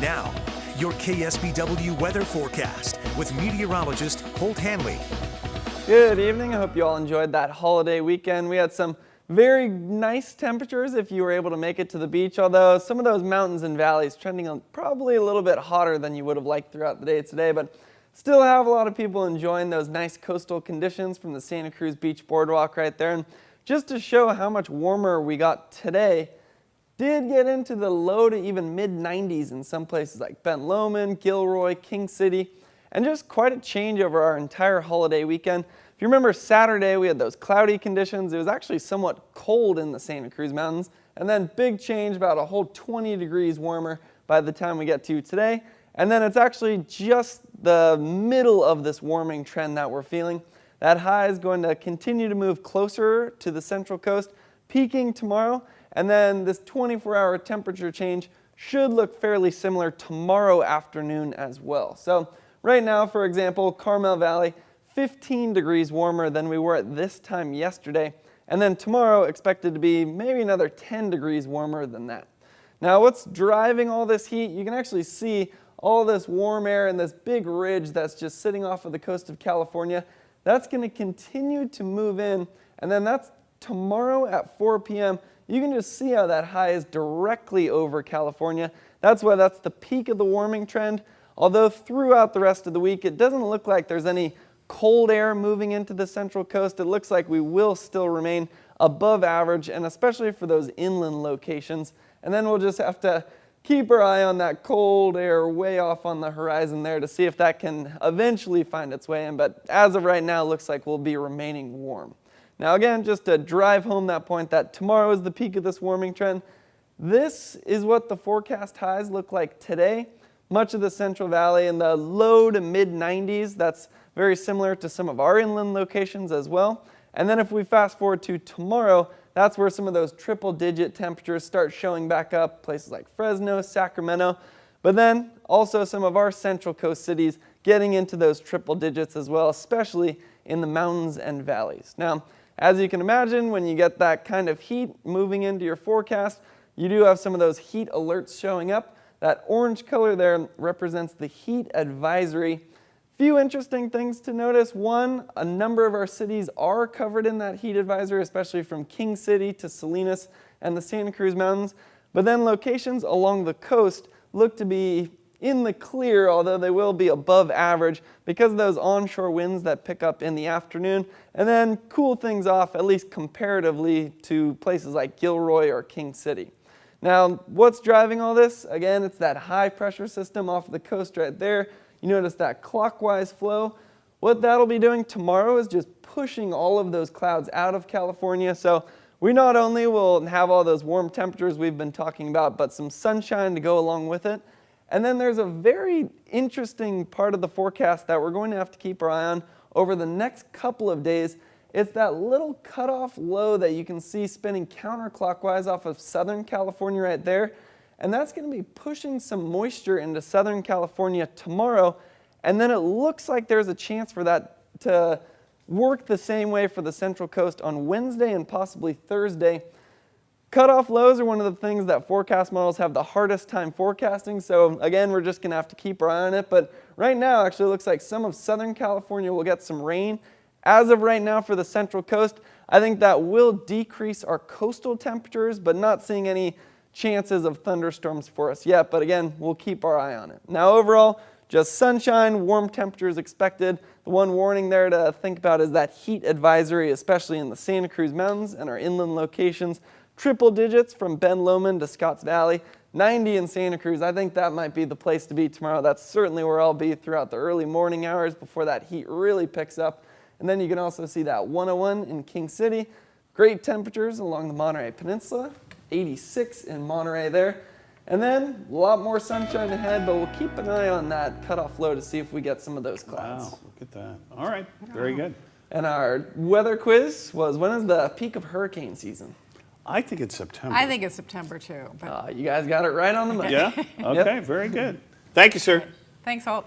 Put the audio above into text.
Now, your KSBW weather forecast with meteorologist Holt Hanley. Good evening. I hope you all enjoyed that holiday weekend. We had some very nice temperatures if you were able to make it to the beach, although some of those mountains and valleys trending probably a little bit hotter than you would have liked throughout the day today, but still have a lot of people enjoying those nice coastal conditions from the Santa Cruz Beach Boardwalk right there. And just to show how much warmer we got today, did get into the low to even mid 90s in some places like Ben Lomond, Gilroy, King City, and just quite a change over our entire holiday weekend. If you remember Saturday, we had those cloudy conditions. It was actually somewhat cold in the Santa Cruz Mountains, and then big change, about a whole 20 degrees warmer by the time we get to today. And then it's actually just the middle of this warming trend that we're feeling. That high is going to continue to move closer to the central coast, peaking tomorrow, and then this 24 hour temperature change should look fairly similar tomorrow afternoon as well. So right now, for example, Carmel Valley, 15 degrees warmer than we were at this time yesterday. And then tomorrow expected to be maybe another 10 degrees warmer than that. Now what's driving all this heat? You can actually see all this warm air and this big ridge that's just sitting off of the coast of California. That's going to continue to move in and then that's tomorrow at 4 p.m you can just see how that high is directly over California. That's why that's the peak of the warming trend. Although throughout the rest of the week, it doesn't look like there's any cold air moving into the central coast. It looks like we will still remain above average, and especially for those inland locations. And then we'll just have to keep our eye on that cold air way off on the horizon there to see if that can eventually find its way in. But as of right now, it looks like we'll be remaining warm. Now again, just to drive home that point that tomorrow is the peak of this warming trend, this is what the forecast highs look like today. Much of the Central Valley in the low to mid 90s. That's very similar to some of our inland locations as well. And then if we fast forward to tomorrow, that's where some of those triple digit temperatures start showing back up, places like Fresno, Sacramento, but then also some of our central coast cities getting into those triple digits as well, especially in the mountains and valleys. Now, as you can imagine, when you get that kind of heat moving into your forecast, you do have some of those heat alerts showing up. That orange color there represents the heat advisory. Few interesting things to notice. One, a number of our cities are covered in that heat advisory, especially from King City to Salinas and the Santa Cruz Mountains. But then locations along the coast look to be in the clear, although they will be above average because of those onshore winds that pick up in the afternoon and then cool things off, at least comparatively to places like Gilroy or King City. Now, what's driving all this? Again, it's that high pressure system off the coast right there. You notice that clockwise flow. What that'll be doing tomorrow is just pushing all of those clouds out of California. So we not only will have all those warm temperatures we've been talking about, but some sunshine to go along with it. And then there's a very interesting part of the forecast that we're going to have to keep our eye on over the next couple of days. It's that little cutoff low that you can see spinning counterclockwise off of Southern California right there. And that's going to be pushing some moisture into Southern California tomorrow. And then it looks like there's a chance for that to work the same way for the Central Coast on Wednesday and possibly Thursday. Cutoff lows are one of the things that forecast models have the hardest time forecasting. So again, we're just going to have to keep our eye on it. But right now, actually looks like some of Southern California will get some rain. As of right now for the Central Coast, I think that will decrease our coastal temperatures, but not seeing any chances of thunderstorms for us yet. But again, we'll keep our eye on it. Now overall, just sunshine, warm temperatures expected. The one warning there to think about is that heat advisory, especially in the Santa Cruz Mountains and our inland locations triple digits from Ben Lomond to Scotts Valley, 90 in Santa Cruz. I think that might be the place to be tomorrow. That's certainly where I'll be throughout the early morning hours before that heat really picks up. And then you can also see that 101 in King City. Great temperatures along the Monterey Peninsula, 86 in Monterey there. And then a lot more sunshine ahead, but we'll keep an eye on that cutoff low to see if we get some of those clouds. Wow, look at that. All right, very good. And our weather quiz was when is the peak of hurricane season? I think it's September. I think it's September too. But Uh, you guys got it right on the money. Yeah? Okay, very good. Thank you, sir. Thanks, Holt.